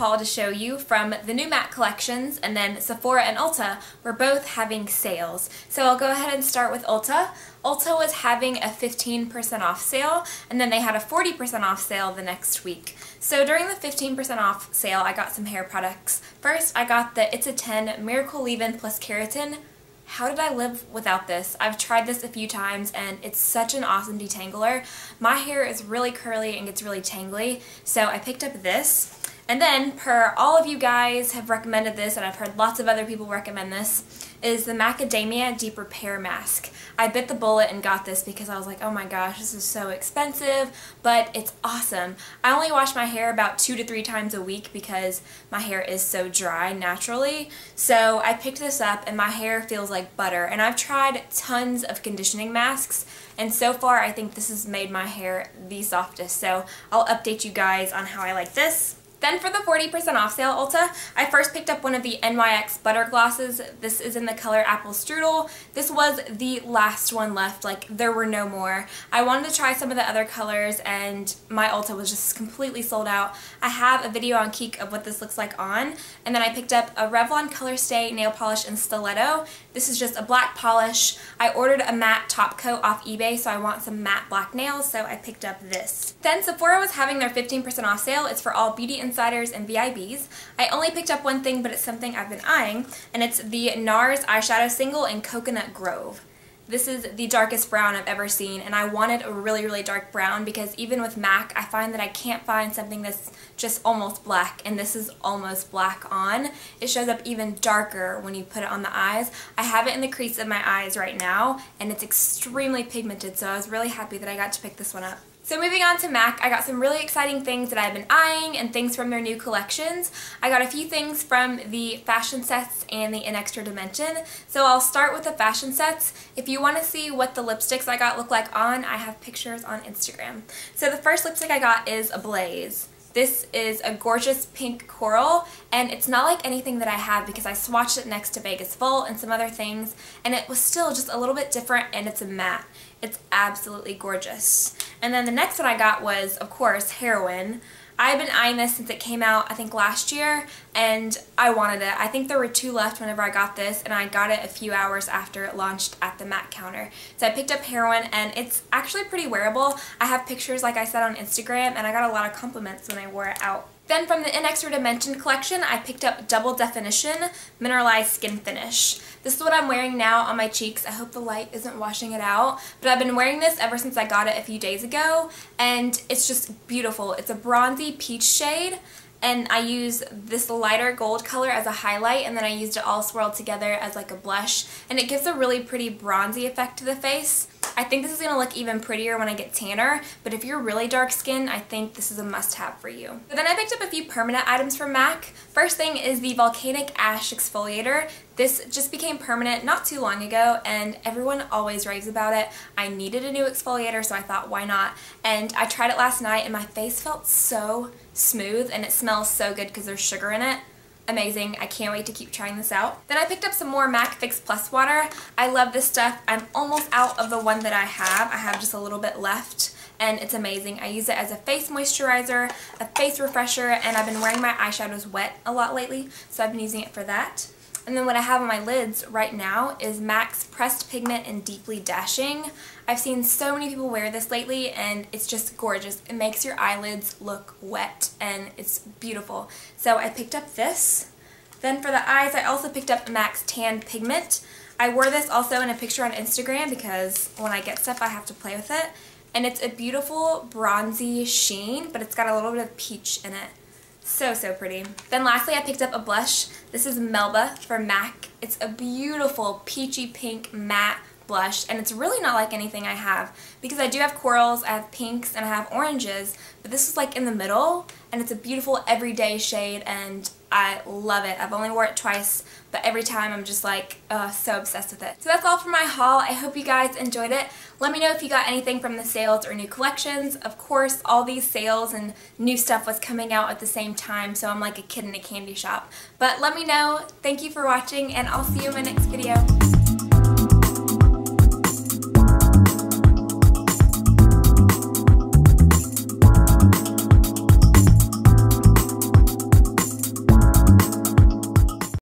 to show you from the new MAC collections and then Sephora and Ulta were both having sales. So I'll go ahead and start with Ulta. Ulta was having a 15% off sale and then they had a 40% off sale the next week. So during the 15% off sale I got some hair products. First I got the It's a 10 Miracle Leave-In Plus Keratin how did I live without this? I've tried this a few times and it's such an awesome detangler. My hair is really curly and gets really tangly, so I picked up this. And then, per all of you guys have recommended this, and I've heard lots of other people recommend this, is the Macadamia Deep Repair Mask. I bit the bullet and got this because I was like, oh my gosh, this is so expensive, but it's awesome. I only wash my hair about two to three times a week because my hair is so dry naturally. So I picked this up and my hair feels like butter. And I've tried tons of conditioning masks and so far I think this has made my hair the softest. So I'll update you guys on how I like this. Then for the 40% off sale Ulta, I first picked up one of the NYX butter glosses. This is in the color Apple Strudel. This was the last one left, like there were no more. I wanted to try some of the other colors and my Ulta was just completely sold out. I have a video on Keek of what this looks like on. And then I picked up a Revlon Color Stay nail polish in Stiletto. This is just a black polish. I ordered a matte top coat off eBay so I want some matte black nails so I picked up this. Then Sephora was having their 15% off sale. It's for all beauty and Insiders and VIBs. I only picked up one thing, but it's something I've been eyeing, and it's the NARS eyeshadow single in Coconut Grove. This is the darkest brown I've ever seen, and I wanted a really, really dark brown because even with MAC, I find that I can't find something that's just almost black, and this is almost black on. It shows up even darker when you put it on the eyes. I have it in the crease of my eyes right now, and it's extremely pigmented, so I was really happy that I got to pick this one up. So moving on to MAC, I got some really exciting things that I've been eyeing and things from their new collections. I got a few things from the fashion sets and the In Extra Dimension. So I'll start with the fashion sets. If you want to see what the lipsticks I got look like on, I have pictures on Instagram. So the first lipstick I got is Ablaze. This is a gorgeous pink coral and it's not like anything that I have because I swatched it next to Vegas Volt and some other things and it was still just a little bit different and it's a matte. It's absolutely gorgeous. And then the next one I got was, of course, Heroine. I've been eyeing this since it came out, I think last year, and I wanted it. I think there were two left whenever I got this, and I got it a few hours after it launched at the MAC counter. So I picked up Heroine, and it's actually pretty wearable. I have pictures, like I said, on Instagram, and I got a lot of compliments when I wore it out. Then from the In Extra Dimension collection, I picked up Double Definition Mineralized Skin Finish. This is what I'm wearing now on my cheeks. I hope the light isn't washing it out. But I've been wearing this ever since I got it a few days ago. And it's just beautiful. It's a bronzy peach shade and I use this lighter gold color as a highlight and then I used it all swirled together as like a blush and it gives a really pretty bronzy effect to the face. I think this is going to look even prettier when I get tanner, but if you're really dark skinned, I think this is a must-have for you. But then I picked up a few permanent items from MAC. First thing is the Volcanic Ash Exfoliator. This just became permanent not too long ago and everyone always raves about it. I needed a new exfoliator so I thought why not and I tried it last night and my face felt so smooth and it smells so good because there's sugar in it amazing. I can't wait to keep trying this out. Then I picked up some more MAC Fix Plus water. I love this stuff. I'm almost out of the one that I have. I have just a little bit left and it's amazing. I use it as a face moisturizer, a face refresher, and I've been wearing my eyeshadows wet a lot lately, so I've been using it for that. And then what I have on my lids right now is MAC's Pressed Pigment and Deeply Dashing. I've seen so many people wear this lately and it's just gorgeous. It makes your eyelids look wet and it's beautiful. So I picked up this. Then for the eyes, I also picked up MAC's Tan Pigment. I wore this also in a picture on Instagram because when I get stuff I have to play with it. And it's a beautiful bronzy sheen, but it's got a little bit of peach in it. So, so pretty. Then lastly, I picked up a blush. This is Melba for MAC. It's a beautiful peachy pink matte blush and it's really not like anything I have because I do have corals, I have pinks, and I have oranges but this is like in the middle and it's a beautiful everyday shade and I love it. I've only wore it twice but every time I'm just like uh, so obsessed with it. So that's all for my haul. I hope you guys enjoyed it. Let me know if you got anything from the sales or new collections. Of course all these sales and new stuff was coming out at the same time so I'm like a kid in a candy shop. But let me know. Thank you for watching and I'll see you in my next video.